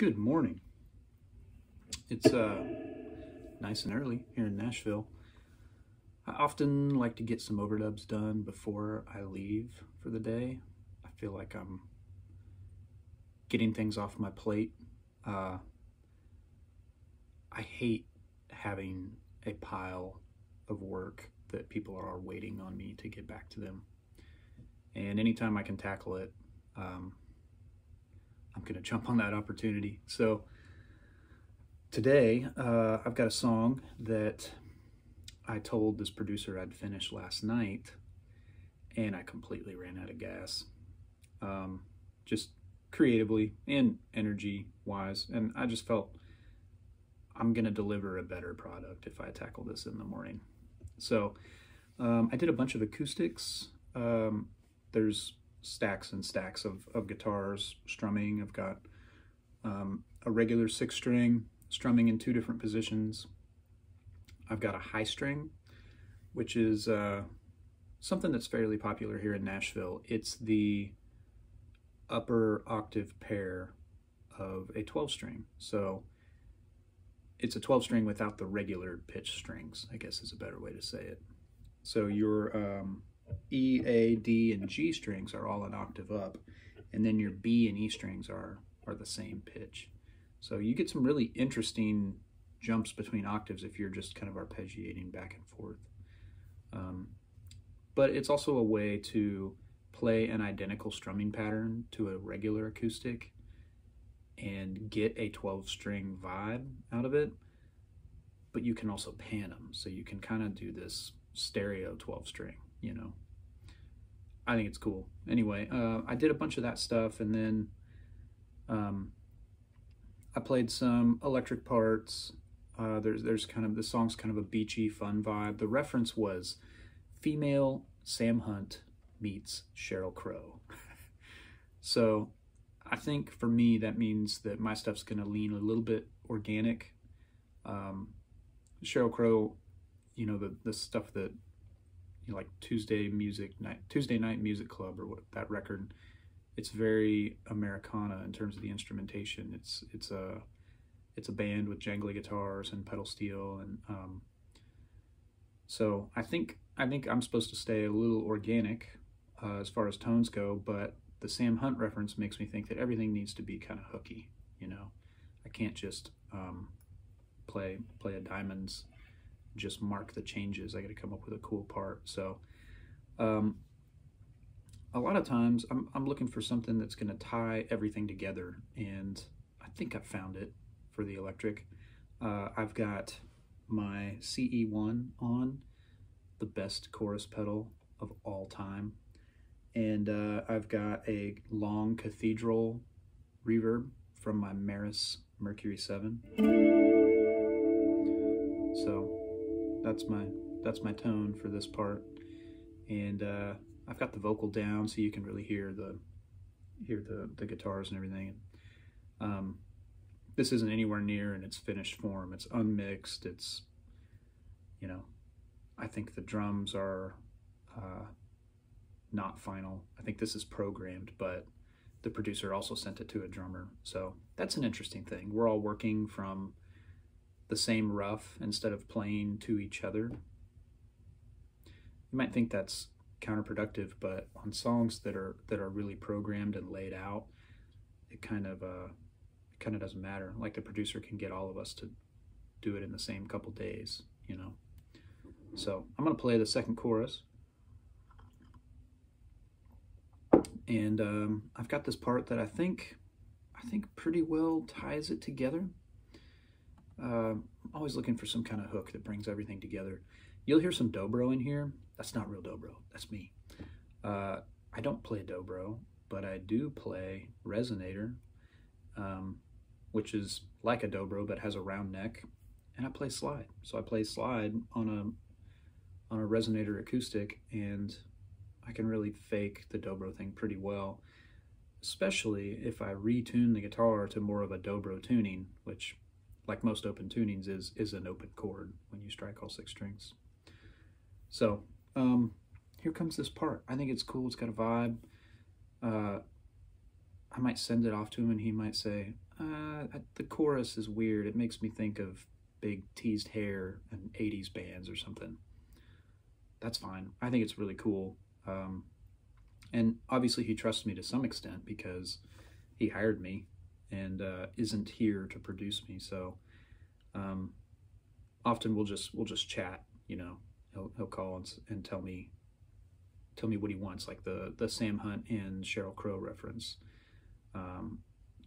Good morning. It's uh, nice and early here in Nashville. I often like to get some overdubs done before I leave for the day. I feel like I'm getting things off my plate. Uh, I hate having a pile of work that people are waiting on me to get back to them. And anytime I can tackle it, um, I'm going to jump on that opportunity. So today, uh, I've got a song that I told this producer I'd finish last night, and I completely ran out of gas. Um, just creatively and energy wise. And I just felt I'm going to deliver a better product if I tackle this in the morning. So um, I did a bunch of acoustics. Um, there's stacks and stacks of, of guitars strumming. I've got um, a regular six string strumming in two different positions. I've got a high string, which is uh, something that's fairly popular here in Nashville. It's the upper octave pair of a 12 string. So it's a 12 string without the regular pitch strings, I guess is a better way to say it. So your um, E, A, D, and G strings are all an octave up, and then your B and E strings are, are the same pitch. So you get some really interesting jumps between octaves if you're just kind of arpeggiating back and forth. Um, but it's also a way to play an identical strumming pattern to a regular acoustic and get a 12 string vibe out of it but you can also pan them so you can kind of do this stereo 12 string you know. I think it's cool. Anyway uh, i did a bunch of that stuff and then um, i played some electric parts. Uh, there's there's kind of the song's kind of a beachy fun vibe. The reference was female sam hunt meets Sheryl Crow. So I think for me, that means that my stuff's going to lean a little bit organic. Um, Sheryl Crow, you know, the, the stuff that, know, like Tuesday Music Night, Tuesday Night Music Club or what that record, it's very Americana in terms of the instrumentation. It's, it's a, it's a band with jangly guitars and pedal steel. And, um, so I think, I think I'm supposed to stay a little organic, uh, as far as tones go, but the Sam Hunt reference makes me think that everything needs to be kind of hooky. You know, I can't just um, play play a diamonds, just mark the changes. I got to come up with a cool part. So, um, a lot of times I'm I'm looking for something that's going to tie everything together, and I think I've found it for the electric. Uh, I've got my CE1 on, the best chorus pedal of all time and uh, I've got a long cathedral reverb from my Meris Mercury 7. That's my that's my tone for this part, and uh, I've got the vocal down so you can really hear the hear the the guitars and everything. Um, this isn't anywhere near in its finished form. It's unmixed. It's you know, I think the drums are. Uh, not final. I think this is programmed, but the producer also sent it to a drummer. So that's an interesting thing. We're all working from the same rough instead of playing to each other. You might think that's counterproductive, but on songs that are that are really programmed and laid out, it kind of uh, it kind of doesn't matter. Like the producer can get all of us to do it in the same couple days, you know. So I'm gonna play the second chorus. and um, I've got this part that I think I think pretty well ties it together. Uh, I'm always looking for some kind of hook that brings everything together. You'll hear some dobro in here. That's not real dobro. That's me. Uh, I don't play dobro, but I do play resonator, um, which is like a dobro but has a round neck, and I play slide. So I play slide on a on a resonator acoustic, and I can really fake the dobro thing pretty well, especially if I retune the guitar to more of a dobro tuning, which, like most open tunings, is is an open chord when you strike all six strings. So um, here comes this part. I think it's cool. It's got a vibe. Uh, I might send it off to him and he might say, uh, the chorus is weird. It makes me think of big teased hair and 80s bands or something. That's fine. I think it's really cool. Um, and obviously, he trusts me to some extent because he hired me and uh, isn't here to produce me. So um, often we'll just we'll just chat. You know, he'll he'll call and, and tell me tell me what he wants, like the the Sam Hunt and Sheryl Crow reference, um,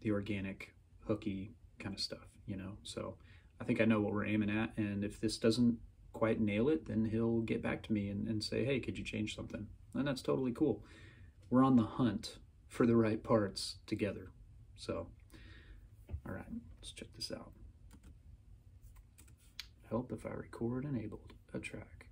the organic hooky kind of stuff. You know, so I think I know what we're aiming at, and if this doesn't quite nail it, then he'll get back to me and, and say, hey, could you change something? And that's totally cool. We're on the hunt for the right parts together. So, all right, let's check this out. Help if I record enabled a track.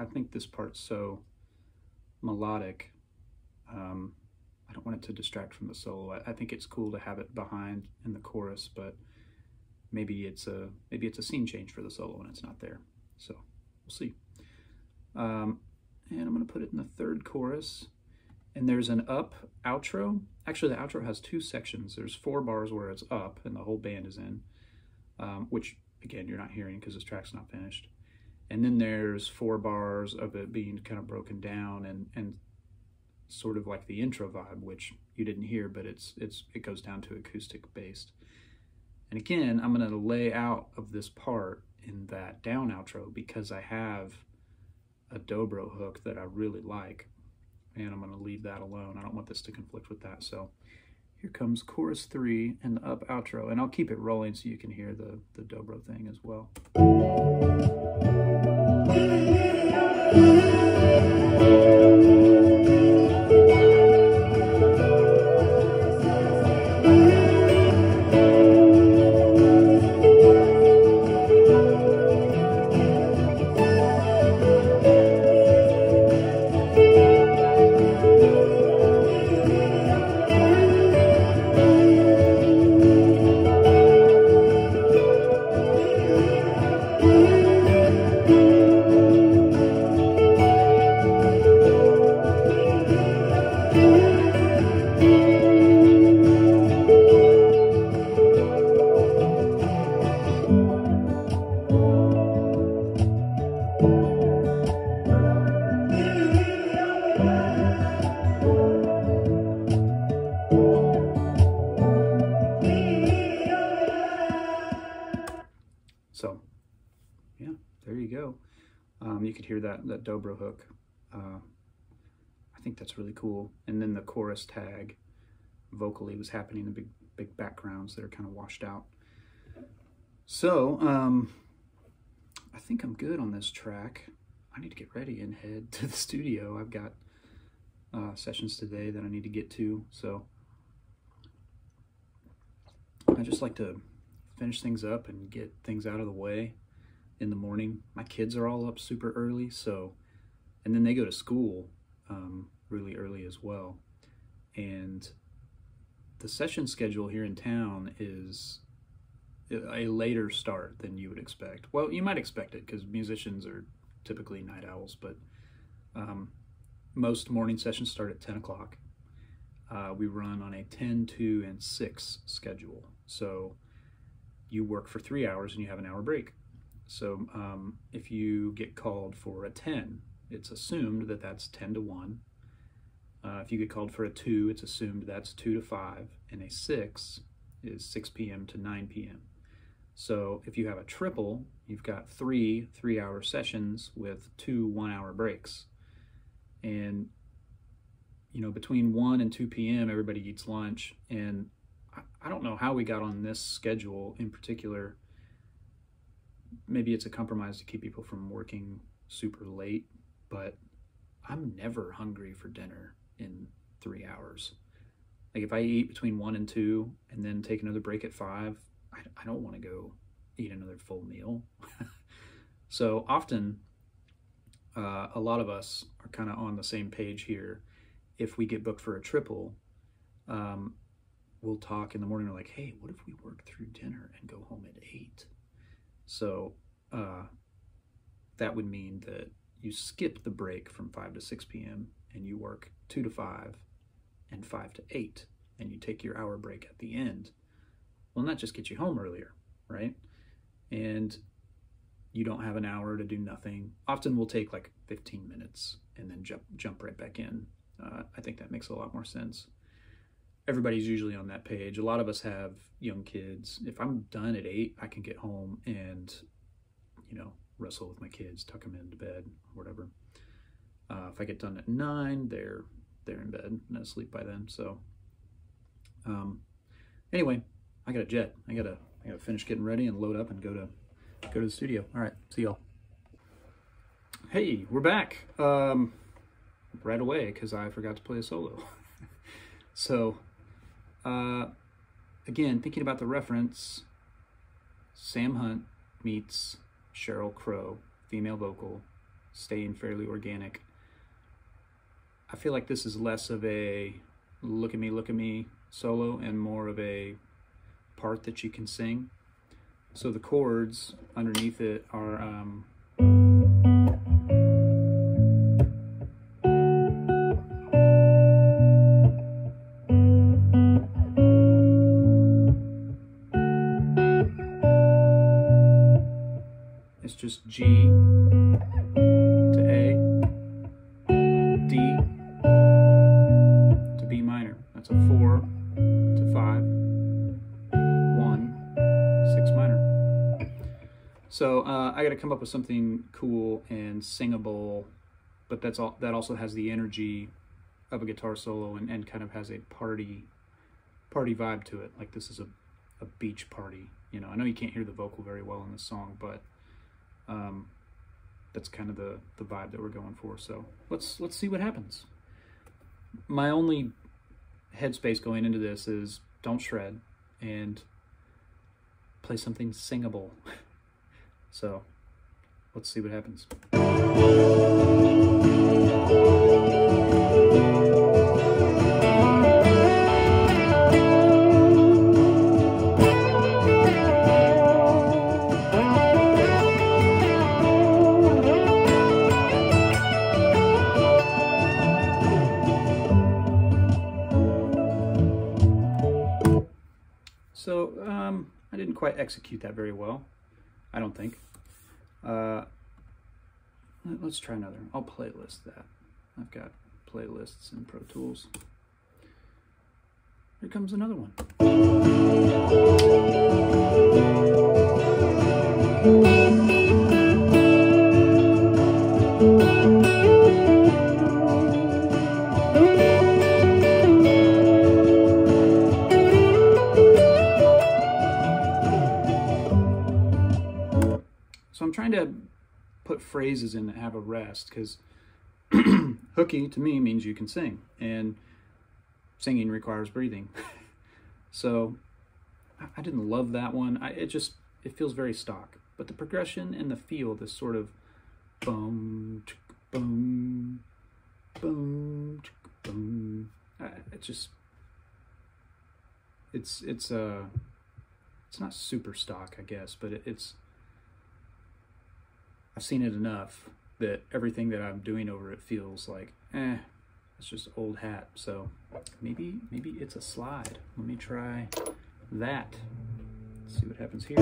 I think this part's so melodic. Um, I don't want it to distract from the solo. I, I, think it's cool to have it behind in the chorus, but maybe it's a maybe it's a scene change for the solo when it's not there. So we'll see. Um, and I'm going to put it in the third chorus. And there's an up outro. Actually, the outro has two sections. There's four bars where it's up and the whole band is in, um, which again you're not hearing because this track's not finished and then there's four bars of it being kind of broken down and and sort of like the intro vibe which you didn't hear but it's it's it goes down to acoustic based. And again i'm going to lay out of this part in that down outro because i have a dobro hook that i really like. And i'm going to leave that alone. I don't want this to conflict with that. So here comes chorus three and the up outro. And i'll keep it rolling so you can hear the the dobro thing as well that cool. And then the chorus tag vocally was happening in big big backgrounds that are kind of washed out. So um, I think I'm good on this track. I need to get ready and head to the studio. I've got uh, sessions today that I need to get to. So I just like to finish things up and get things out of the way in the morning. My kids are all up super early, so, and then they go to school um, really early as well. And the session schedule here in town is a later start than you would expect. Well, you might expect it because musicians are typically night owls, but um, most morning sessions start at 10 o'clock. Uh, we run on a 10, 2, and 6 schedule. So you work for three hours and you have an hour break. So um, if you get called for a 10, it's assumed that that's 10 to 1. Uh, if you get called for a 2, it's assumed that's 2 to 5. And a 6 is 6 p.m. to 9 p.m. So if you have a triple, you've got three three-hour sessions with two one-hour breaks. And you know, between 1 and 2 p.m., everybody eats lunch. And I, I don't know how we got on this schedule in particular. Maybe it's a compromise to keep people from working super late, but I'm never hungry for dinner in three hours. Like if I eat between one and two and then take another break at five, I, I don't want to go eat another full meal. so often, uh, a lot of us are kind of on the same page here. If we get booked for a triple, um, we'll talk in the morning. We're like, hey, what if we work through dinner and go home at eight? So uh, that would mean that you skip the break from 5 to 6 p.m. and you work 2 to 5 and 5 to 8 and you take your hour break at the end. Well, that just gets you home earlier, right? And you don't have an hour to do nothing. Often we'll take like 15 minutes and then jump jump right back in. Uh, I think that makes a lot more sense. Everybody's usually on that page. A lot of us have young kids. If I'm done at eight, I can get home and, you know, wrestle with my kids, tuck them into bed, whatever. Uh, if I get done at nine, they're they're in bed and asleep by then. So, um, anyway, I got a jet. I gotta I gotta finish getting ready and load up and go to go to the studio. All right, see y'all. Hey, we're back um, right away because I forgot to play a solo. so, uh, again, thinking about the reference, Sam Hunt meets Sheryl Crow, female vocal, staying fairly organic. I feel like this is less of a look at me, look at me solo and more of a part that you can sing. So the chords underneath it are um, it's just G come up with something cool and singable, but that's all. That also has the energy of a guitar solo and, and kind of has a party party vibe to it. Like this is a, a beach party. You know, I know you can't hear the vocal very well in this song, but um, that's kind of the the vibe that we're going for. So let's let's see what happens. My only headspace going into this is don't shred and play something singable. so let's see what happens. So um, I didn't quite execute that very well. I don't think. Uh, let's try another. I'll playlist that. I've got playlists in Pro Tools. Here comes another one. Phrases in that have a rest because hooky to me means you can sing and singing requires breathing. so I didn't love that one. I, it just it feels very stock, but the progression and the feel, this sort of boom, boom, boom, boom. It just it's it's uh it's not super stock, I guess, but it, it's I've seen it enough that everything that I'm doing over it feels like, eh, it's just old hat. So maybe maybe it's a slide. Let me try that. Let's see what happens here.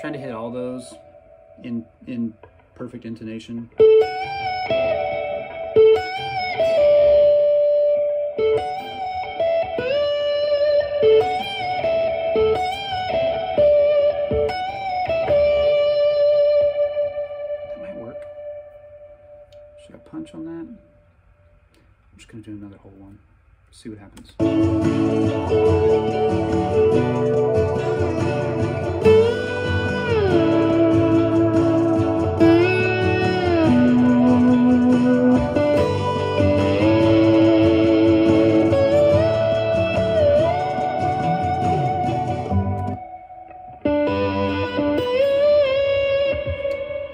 Trying to hit all those in in perfect intonation. Punch on that? I'm just gonna do another whole one. See what happens.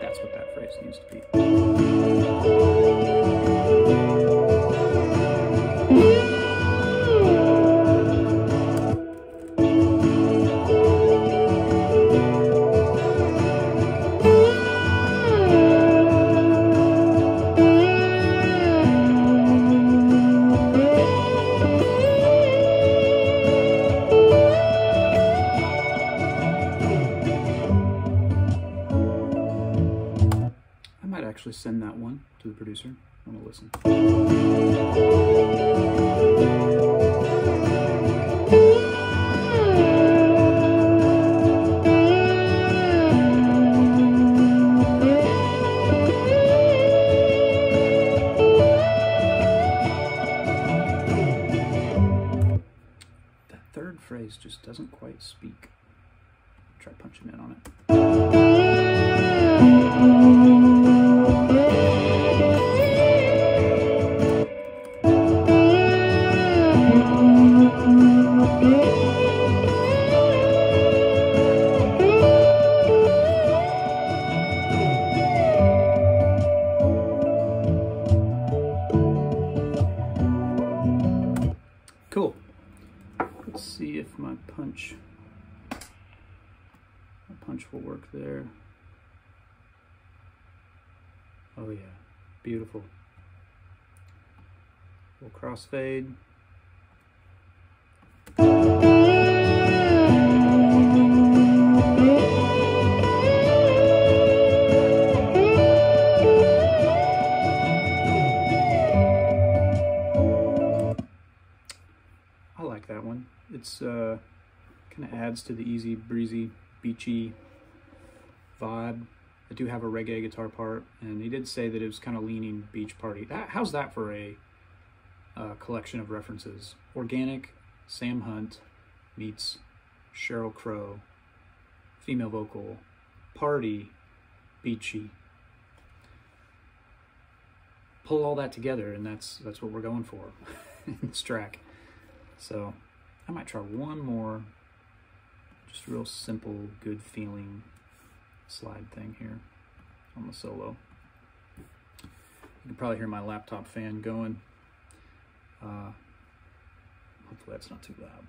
That's what that phrase needs to be. Doesn't quite speak. Try punching in on it. Crossfade. I like that one. It's uh, kind of adds to the easy, breezy, beachy vibe. I do have a reggae guitar part, and he did say that it was kind of leaning beach party. That, how's that for a uh, collection of references? Organic, Sam Hunt meets Sheryl Crow, female vocal, party, beachy. Pull all that together, and that's that's what we're going for in this track. So I might try one more, just real simple, good feeling slide thing here on the solo. You can probably hear my laptop fan going. Uh, hopefully that's not too loud.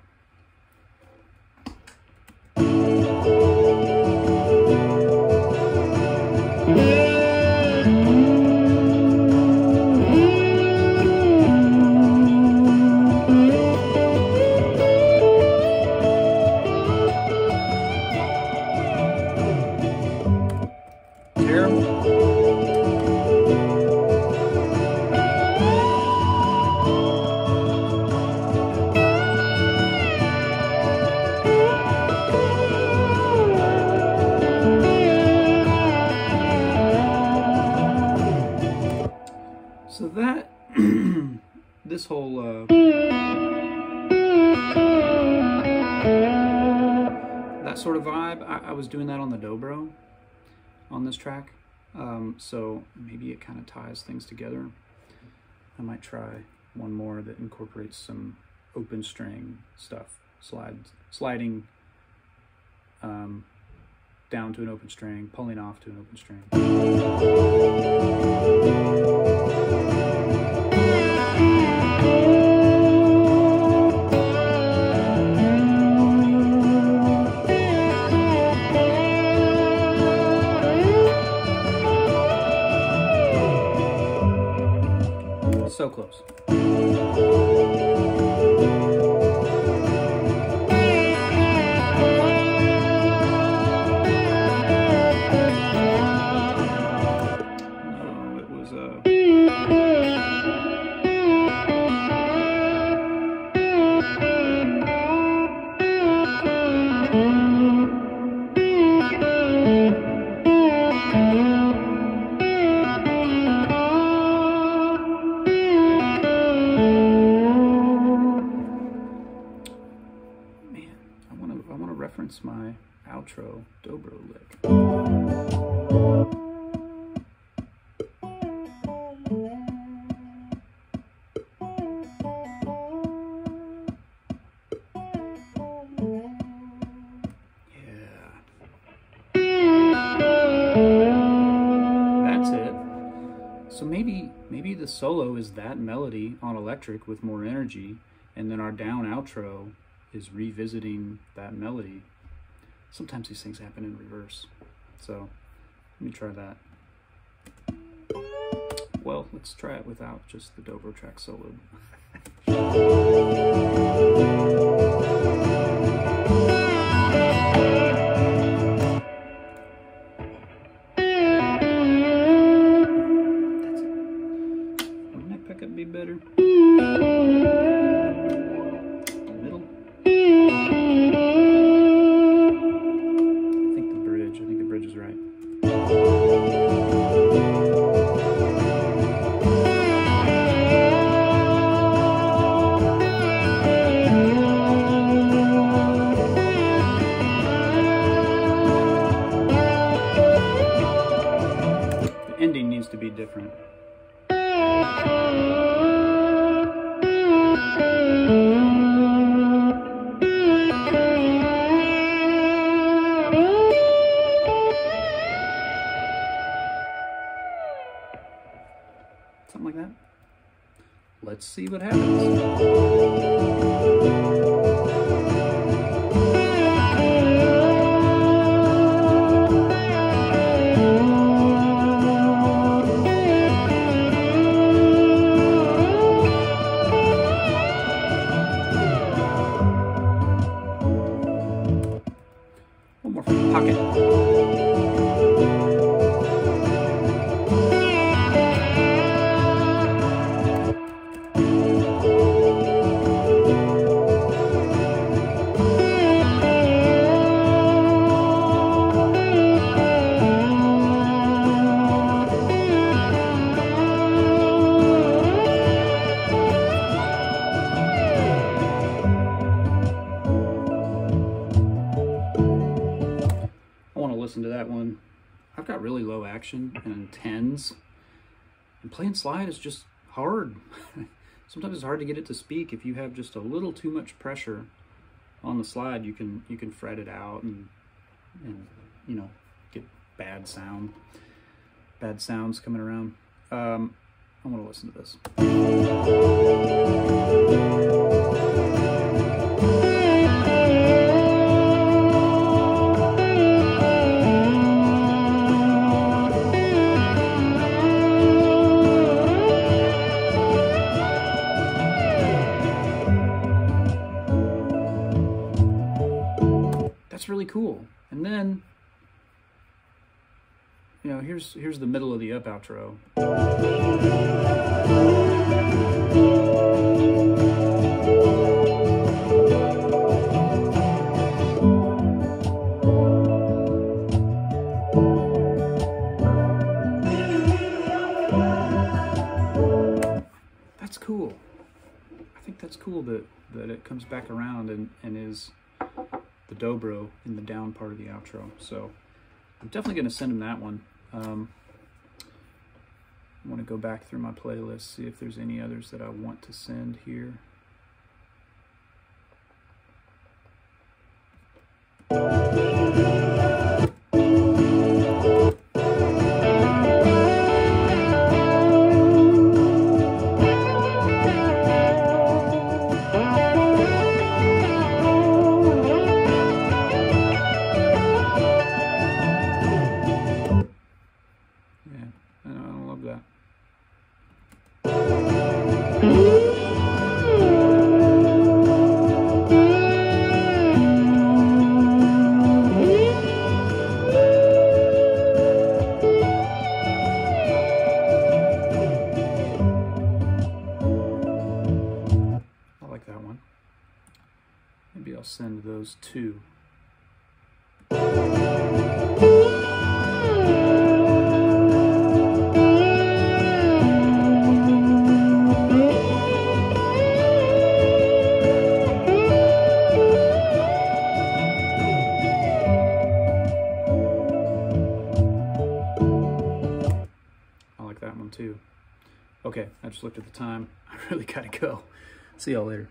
That this whole uh, that sort of vibe, I, I was doing that on the dobro on this track. Um, so maybe it kind of ties things together. I might try one more that incorporates some open string stuff. slide, sliding um, down to an open string, pulling off to an open string. Close. The solo is that melody on electric with more energy, and then our down outro is revisiting that melody. Sometimes these things happen in reverse. So let me try that. Well, let's try it without just the dobro track solo. different. Action and tens, and playing slide is just hard. Sometimes it's hard to get it to speak. If you have just a little too much pressure on the slide, you can you can fret it out and and you know get bad sound, bad sounds coming around. Um, I want to listen to this. Cool. And then, you know, here's here's the middle of the up outro. That's cool. I think that's cool that that it comes back around and and is the dobro in the down part of the outro. So I'm definitely going to send him that one. Um, I want to go back through my playlist, see if there's any others that I want to send here. Go. See y'all later.